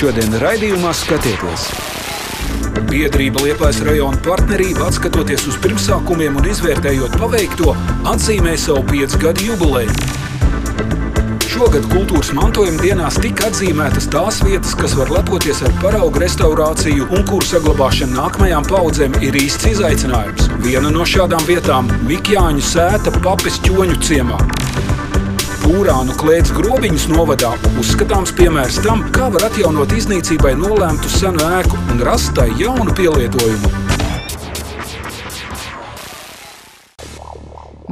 šodien raidījumā skatieties! Biedrība Liepājas rajona partnerība atskatoties uz pirmsākumiem un izvērtējot paveikto, atzīmē savu piecu gadu jubileju. Šogad kultūras mantojuma dienās tika atzīmētas tās vietas, kas var lepoties ar paraugu restaurāciju un kuru saglabāšana nākamajām paudzēm ir īsts izaicinājums. Viena no šādām vietām - Mikjāņu sēta Papes ķoņu ciemā. Pūrānu klēts grobiņus novadā uzskatāms piemērs tam, kā var atjaunot iznīcībai nolēmtu senu ēku un rast tai jaunu pielietojumu.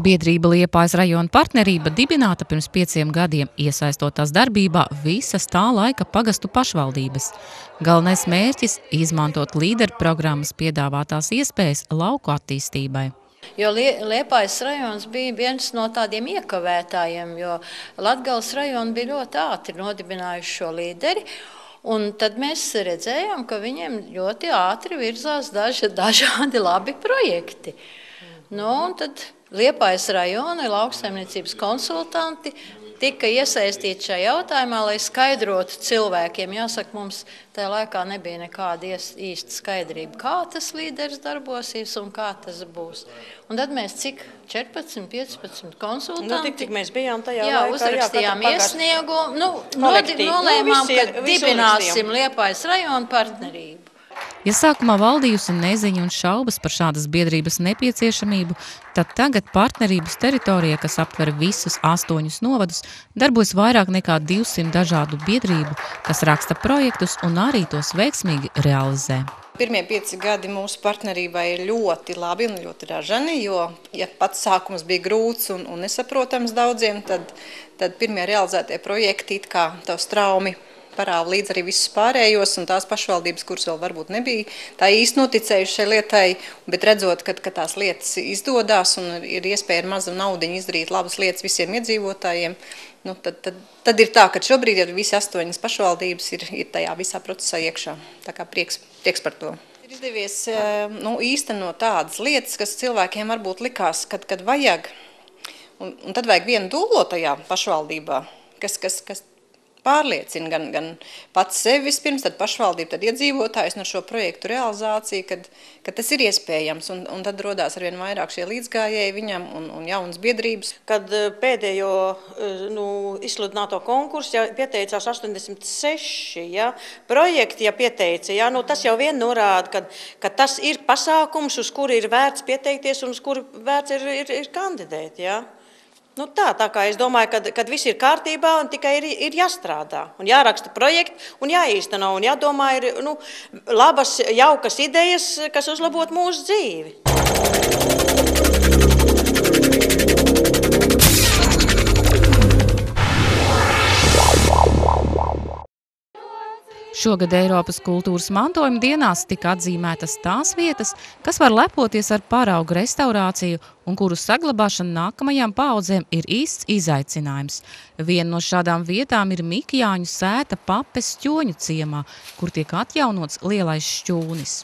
Biedrība Liepājas rajona partnerība dibināta pirms pieciem gadiem, iesaistotās darbībā visas tā laika pagastu pašvaldības. Galvenais mērķis – izmantot līderu programmas piedāvātās iespējas lauku attīstībai. Jo Liepājas rajons bija viens no tādiem iekavētājiem, jo Latgales rajona bija ļoti ātri nodibinājuši šo līderi. Un tad mēs redzējām, ka viņiem ļoti ātri virzās daži, dažādi labi projekti. Nu, tad Liepājas rajona lauksaimniecības konsultanti tika iesaistīti šajā jautājumā, lai skaidrotu cilvēkiem. Jāsaka, mums tajā laikā nebija nekāda īsta skaidrība, kā tas līderis darbosies un kā tas būs. Un tad mēs cik 14, 15 konsultanti. Nu, tik, tik mēs bijām tajā jā, laikā. Uzrakstījām jā, iesniegumu, nu, nolēmām, Nu, ka dibināsim Liepājas rajonu partnerību. Ja sākumā valdījusi neziņa un šaubas par šādas biedrības nepieciešamību, tad tagad partnerības teritorijā, kas aptver visus astoņus novadus, darbojas vairāk nekā 200 dažādu biedrību, kas raksta projektus un arī tos veiksmīgi realizē. Pirmie pieci gadi mūsu partnerībai ir ļoti labi un ļoti ražani, jo, ja pats sākums bija grūts un, un nesaprotams daudziem, tad, tad pirmie realizētie projekti it kā tavu straumi parāva līdz arī visus pārējos un tās pašvaldības, kuras vēl varbūt nebija tā īsti noticējuši šai lietai, bet redzot, ka, ka tās lietas izdodās un ir iespēja ar mazu naudiņu izdarīt labas lietas visiem iedzīvotājiem, nu, tad, tad, tad ir tā, ka šobrīd ir visi astoņas pašvaldības ir, ir tajā visā procesā iekšā. Tā kā prieks, prieks par to. Ir izdevies nu, īstenot tādas lietas, kas cilvēkiem varbūt likās, kad, kad vajag, un, un tad vajag vienu dūlo tajā pašvaldībā, kas, kas, kas pārliecina gan, gan pats sevi vispirms, tad pašvaldību, tad iedzīvotājus no šo projektu realizāciju, kad, kad tas ir iespējams. Un, un tad rodās arvien vairāk šie līdzgājēji viņam un, un jaunas biedrības. Kad eh, pēdējo eh, nu, izsludināto konkursu ja pieteicās 86 ja, projekti, ja pieteica, ja, nu, tas jau vien norāda, ka, ka tas ir pasākums, uz kuru ir vērts pieteikties un uz kuru vērts ir, ir, ir kandidēt. Ja. Nu tā, tā kā es domāju, ka kad viss ir kārtībā un tikai ir, ir jāstrādā un jāraksta projekti un jāīsteno un jādomā ir nu, labas, jaukas idejas, kas uzlabot mūsu dzīvi. Šogad Eiropas kultūras mantojuma dienās tika atzīmētas tās vietas, kas var lepoties ar paraugu restaurāciju un kuru saglabāšana nākamajām paudzēm ir īsts izaicinājums. Viena no šādām vietām ir Mikjāņu sēta papes šķoņu ciemā, kur tiek atjaunots lielais šķūnis.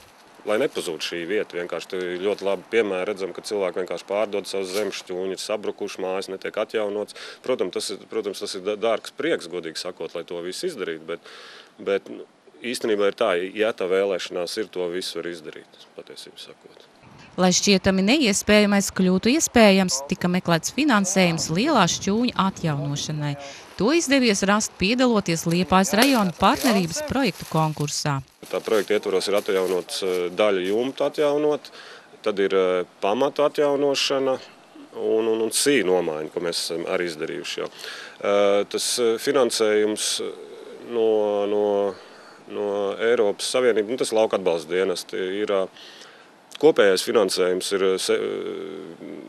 Lai nepazūd šī vieta, vienkārši ļoti labi piemēri redzam, ka cilvēki vienkārši pārdod savus zemes šķūņus, ir sabrukuši, mājas netiek atjaunots. Protams, tas ir, protams, tas ir dārgs prieks, godīgi sakot, lai to visu izdarītu, bet, bet īstenībā ir tā, ja tā vēlēšanās ir, to visu var izdarīt, patiesībā sakot. Lai šķietami neiespējamais kļūtu iespējams, tika meklēts finansējums lielā šķūņa atjaunošanai. To izdevies rast piedaloties Liepājas rajona partnerības projektu konkursā. Tā projekta ietvaros ir atjaunots daļa jumta atjaunot, tad ir pamata atjaunošana un, un, un sīna nomaiņa, ko mēs esam arī izdarījuši. Jau. Tas finansējums no, no, no Eiropas Savienības, nu, tas lauka atbalsta dienesti, ir kopējais finansējums ir se,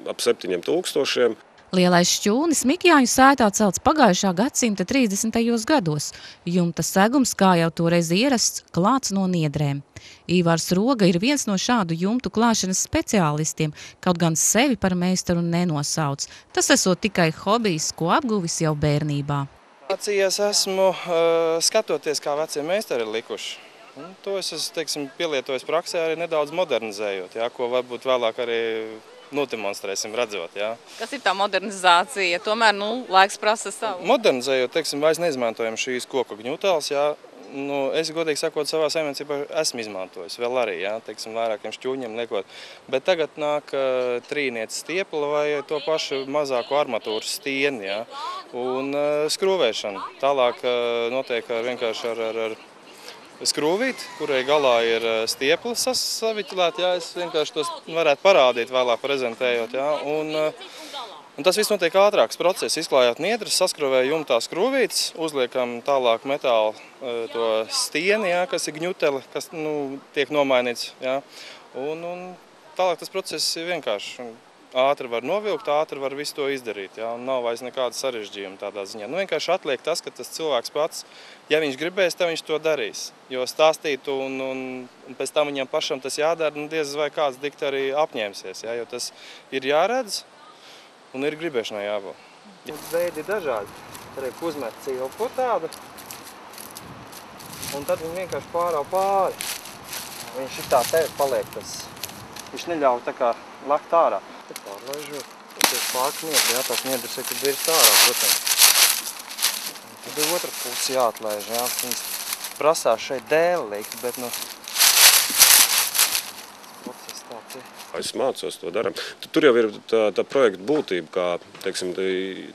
ap septiņiem tūkstošiem. Lielais šķūnis Mikjāņu sētā celts pagājušā gadsimta 30. gados. Jumta segums, kā jau toreiz ierasts, klāts no niedrēm. Īvārs Roga ir viens no šādu jumtu klāšanas speciālistiem, kaut gan sevi par meistaru nenosauc. Tas esot tikai hobijs, ko apguvis jau bērnībā. Mācījies esmu uh, skatoties, kā vecie meistari ir likuši. Un to es esmu teiksim, pielietojis praksē, arī nedaudz modernizējot, jā, ko varbūt vēlāk arī nodemonstrēsim, redzot. Jā. Kas ir tā modernizācija? Tomēr nu, laiks prasa savu. Modernizējot, teiksim, vairs neizmantojam šīs koku gņutēls, jā, nu, es godīgi sakot, savā saimniecībā esmu izmantojis vēl arī, jā, teiksim, vairākiem šķūņiem liekot. Bet tagad nāk uh, trīnieca stiepla vai to pašu mazāko armatūras stieni, jā, un uh, skrūvēšana. Tālāk uh, notiek ar, vienkārši ar, ar, ar skrūvīti, kurai galā ir stiepla saviķilēta, jā, es vienkārši tos varētu parādīt vēlāk prezentējot, jā, un uh, Un tas viss notiek ātrāks process. Izklājot niedras, saskrūvējam jumtā skrūvītes, uzliekam tālāk metālu e, to stieni, jā, kas ir gņuteli, kas nu, tiek nomainīts. Jā. Un, un tālāk tas process ir vienkārši. Ātri var novilkt, ātri var visu to izdarīt. Jā, nav vairs nekāda sarežģījuma tādā ziņā. Nu, vienkārši atliek tas, ka tas cilvēks pats, ja viņš gribēs, tad viņš to darīs. Jo stāstīt un, un, un pēc tam viņam pašam tas jādara, nu, diez vai kāds dikt arī apņēmsies. Jā, jo tas ir jāredz, un ir gribēšanai jābūt. Veidi ir dažādi. Ir uzmet cilpu tādu, un tad viņi vienkārši pārāv pāri. Viņš ir tā te paliek tas, viņš neļauj tā kā lakt ārā. Te pārlaižot, tas ir pārkniedri, jā, tās niedras ir, kad virst ārā, protams. Un tad ir otra pusi jāatlaiž, jā. Viņas prasās šeit dēli likt, bet nu, Es mācos to darām. Tur jau ir tā, tā projekta būtība, kā teiksim,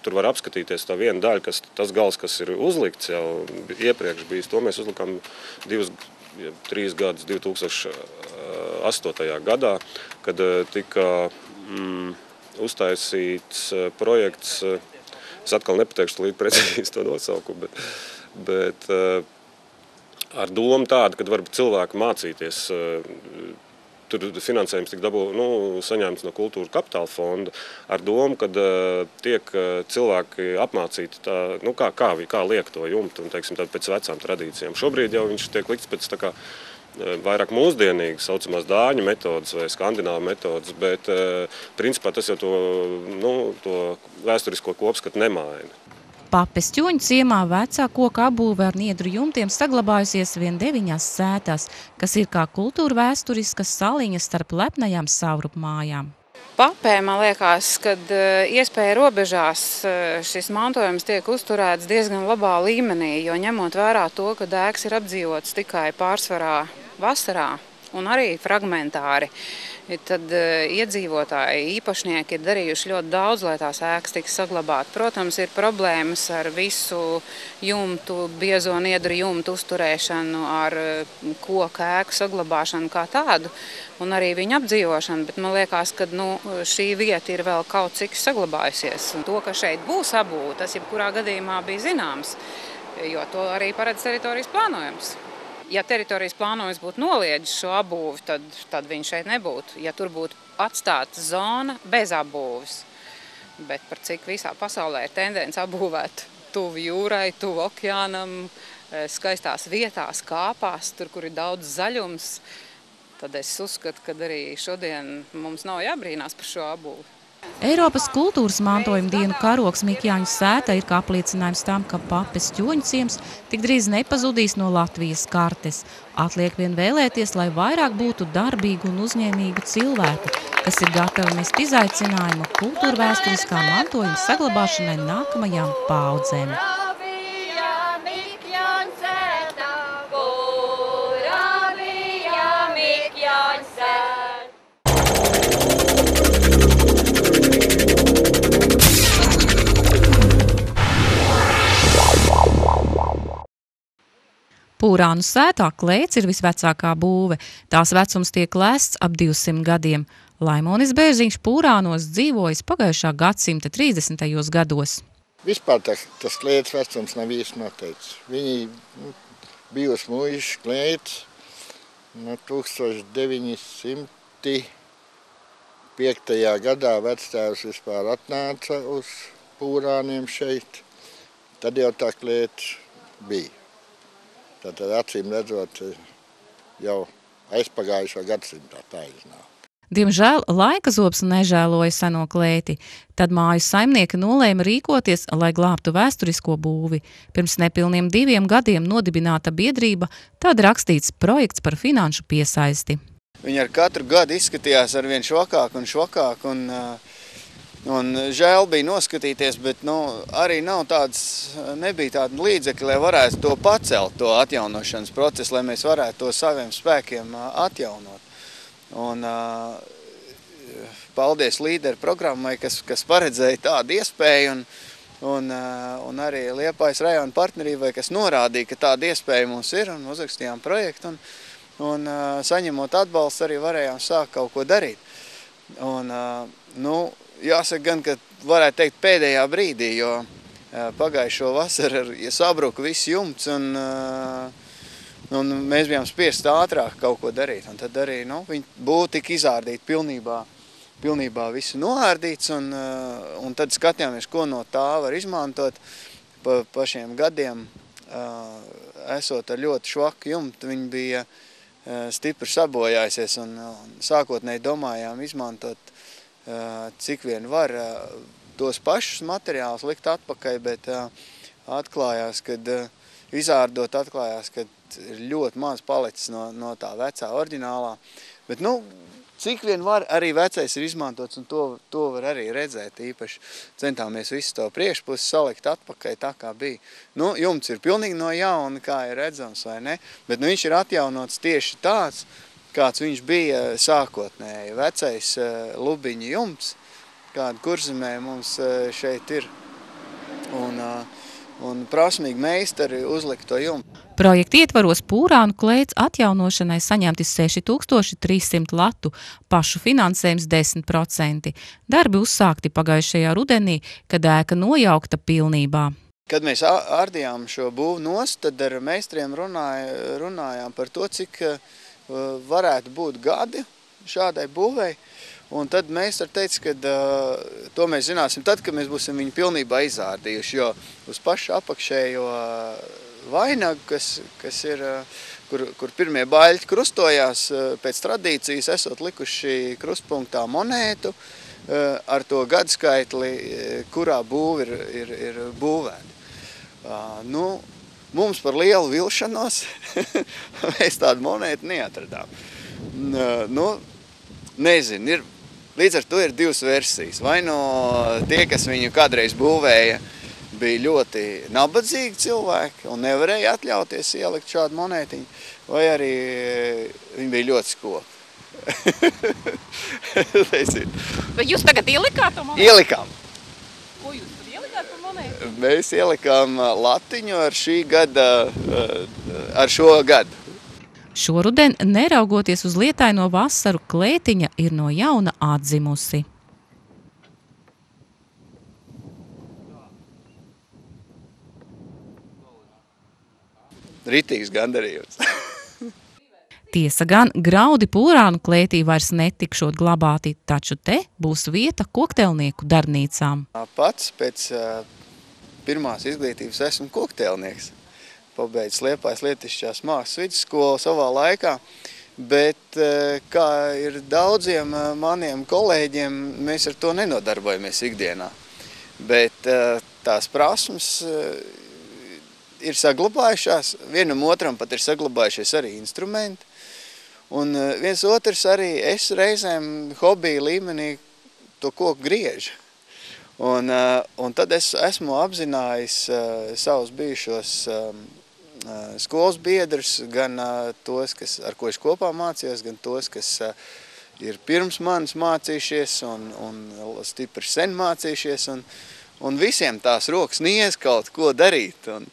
tur var apskatīties tā viena daļa, kas tas gals, kas ir uzlikts jau iepriekš bijis. To mēs uzlikām divus, trīs gadus 2008. gadā, kad eh, tika mm, uztaisīts eh, projekts. Eh, es atkal nepateikšu līdz precīzi to nosaukumu, bet, bet ar domu tādu, ka var cilvēki mācīties Tur finansējums tika dabū, nu, saņemts no kultūra kapitāla fonda ar domu, ka uh, tiek uh, cilvēki apmācīti, tā, nu, kā, kā, kā liek to jumtu un, teiksim, pēc vecām tradīcijām. Šobrīd jau viņš tiek likts pēc tā kā vairāk mūsdienīgas, saucamās dāņu metodas vai skandināvu metodas, bet principā tas jau to, nu, to vēsturisko kopskatu nemaina. Papes ķoņu ciemā vecā koka apbūve ar niedru jumtiem saglabājusies vien deviņās sētās, kas ir kā kultūra vēsturiskas saliņas starp lepnajām saurup mājām. Papē, man liekas, ka eh, iespēja robežās eh, šis mantojums tiek uzturēts diezgan labā līmenī, jo ņemot vērā to, ka dēks ir apdzīvots tikai pārsvarā vasarā un arī fragmentāri. Tad uh, iedzīvotāji, īpašnieki ir darījuši ļoti daudz, lai tās ēkas tiks saglabātas. Protams, ir problēmas ar visu jumtu, biezo niedru jumtu uzturēšanu, ar uh, koku ēku saglabāšanu kā tādu, un arī viņu apdzīvošanu. Bet man liekas, ka nu, šī vieta ir vēl kaut cik saglabājusies. Un to, ka šeit būs abūta, tas jebkurā gadījumā bija zināms, jo to arī paredz teritorijas plānojums ja teritorijas plānojums būtu noliedzis šo apbūvi, tad, tad viņš šeit nebūtu. Ja tur būtu atstāta zona bez apbūves, bet par cik visā pasaulē ir tendence apbūvēt tuvu jūrai, tuvu okeānam, eh, skaistās vietās, kāpās, tur, kur ir daudz zaļums, tad es uzskatu, ka arī šodien mums nav jābrīnās par šo apbūvi. Eiropas kultūras mantojuma dienu karoks Mikjāņu sēta ir kā apliecinājums tam, ka papes ķoņu ciems tik drīz nepazudīs no Latvijas kartes. Atliek vien vēlēties, lai vairāk būtu darbīgu un uzņēmīgu cilvēku, kas ir gatavi mest izaicinājumu kultūra vēsturiskā mantojuma saglabāšanai nākamajām paudzēm. Pūrānu sētā klēts ir visvecākā būve. Tās vecums tiek lēsts ap 200 gadiem. Laimonis Bērziņš Pūrānos dzīvojas pagājušā gadsimta 30. gados. Vispār tas, tas klēts vecums nav īsti noteikts. Viņi nu, bijusi mūžs klēts no 1905. gadā vectēvs vispār atnāca uz Pūrāniem šeit. Tad jau tā klēts bija. Tad acīm redzot, jau aizpagājušo gadsimtā tā iznāk. Diemžēl laika zobs nežēloja seno klēti. Tad māju saimnieki nolēma rīkoties, lai glābtu vēsturisko būvi. Pirms nepilniem diviem gadiem nodibināta biedrība, tad rakstīts projekts par finanšu piesaisti. Viņi ar katru gadu izskatījās ar vien švakāk un švakāk, un uh, Un žēl bija noskatīties, bet nu, arī nav tāds, nebija tāda līdzekļa, lai varētu to pacelt, to atjaunošanas procesu, lai mēs varētu to saviem spēkiem atjaunot. Un, paldies līderu programmai, kas, kas paredzēja tādu iespēju, un, un, un arī Liepājas rajona partnerībai, kas norādīja, ka tāda iespēja mums ir, un uzrakstījām projektu, un, un saņemot atbalstu arī varējām sākt kaut ko darīt. Un, nu, jāsaka gan, ka varētu teikt pēdējā brīdī, jo pagājušo vasaru ja sabruka viss jumts un, un mēs bijām spiest ātrāk kaut ko darīt. Un tad arī nu, viņi būtu tik izārdīti pilnībā, pilnībā visu noārdīts un, un tad skatījāmies, ko no tā var izmantot pa, pa šiem gadiem. Esot ar ļoti švaku jumtu, viņi bija stipri sabojājusies un, un sākotnēji domājām izmantot cik vien var tos pašus materiālus likt atpakaļ, bet atklājās, kad izārdot atklājās, ka ir ļoti maz palicis no, no tā vecā oriģinālā. Bet, nu, cik vien var, arī vecais ir izmantots, un to, to var arī redzēt. Īpaši centāmies visu to priekšpusi salikt atpakaļ tā, kā bija. Nu, jumts ir pilnīgi no jauna, kā ir redzams, vai ne? Bet nu, viņš ir atjaunots tieši tāds, kāds viņš bija sākotnēji. Vecais eh, lubiņa jumts, kāda kurzemē mums eh, šeit ir. Un, eh, un prasmīgi meistari uzlikt to jumtu. Projekta ietvaros Pūrānu klēts atjaunošanai saņemti 6300 latu, pašu finansējums 10%. Darbi uzsākti pagājušajā rudenī, kad ēka nojaukta pilnībā. Kad mēs ārdījām šo būvu nost, tad ar meistriem runāja, runājām par to, cik uh, varētu būt gadi šādai būvei. Un tad mēs teicu, ka uh, to mēs zināsim tad, kad mēs būsim viņu pilnībā izārdījuši, jo uz pašu apakšējo vainagu, kas, kas ir, kur, kur pirmie baļķi krustojās pēc tradīcijas, esot likuši krustpunktā monētu uh, ar to gadskaitli, kurā būva ir, ir, ir būvēta. Uh, nu, Mums par lielu vilšanos mēs tādu monētu neatradām. Nu, nezinu, ir, līdz ar to ir divas versijas. Vai no tie, kas viņu kādreiz būvēja, bija ļoti nabadzīgi cilvēki un nevarēja atļauties ielikt šādu monētiņu, vai arī viņi bija ļoti skopi. Vai jūs tagad ielikāt to monētu? Ielikām. Monētu? Mēs ielikām latiņu ar šī gada, ar šo gadu. Šoruden, neraugoties uz lietaino vasaru, klētiņa ir no jauna atzimusi. Ritīgs gandarījums. Tiesa gan, graudi pūrānu klētī vairs netikšot glabāti, taču te būs vieta koktelnieku darbnīcām. Pats pēc pirmās izglītības esmu koktelnieks. Pabeidzis Liepājas lietišķās mākslas vidusskolu savā laikā, bet kā ir daudziem maniem kolēģiem, mēs ar to nenodarbojamies ikdienā. Bet tās prasmes ir saglabājušās, vienam otram pat ir saglabājušies arī instrumenti. Un viens otrs arī es reizēm hobiju līmenī to koku griežu. Un, eh, un tad es esmu apzinājis uh, savus bijušos um, uh, skolas biedrus, gan tos, kas, ar ko es kopā mācījos, gan tos, kas ir pirms manis mācījušies un, un stipri sen mācījušies. Un, un visiem tās rokas niez kaut ko darīt. Un,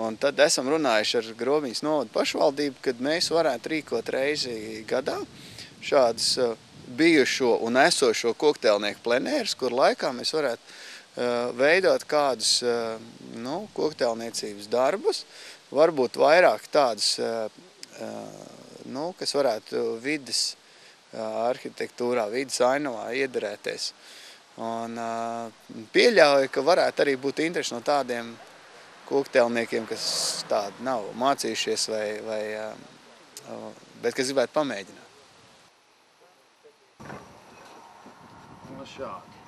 Un tad esam runājuši ar Grobiņas novadu pašvaldību, kad mēs varētu rīkot reizi gadā šādas uh, bijušo un esošo koktelnieku plenērus, kur laikā mēs varētu uh, veidot kādus uh, nu, koktelniecības darbus, varbūt vairāk tādus, nu, kas varētu vidas arhitektūrā, vidas ainavā iedarēties. Un pieļauju, ka varētu arī būt interesi no tādiem koktelniekiem, kas tādi nav mācījušies, vai, vai, bet kas gribētu pamēģināt. No nu, šādi.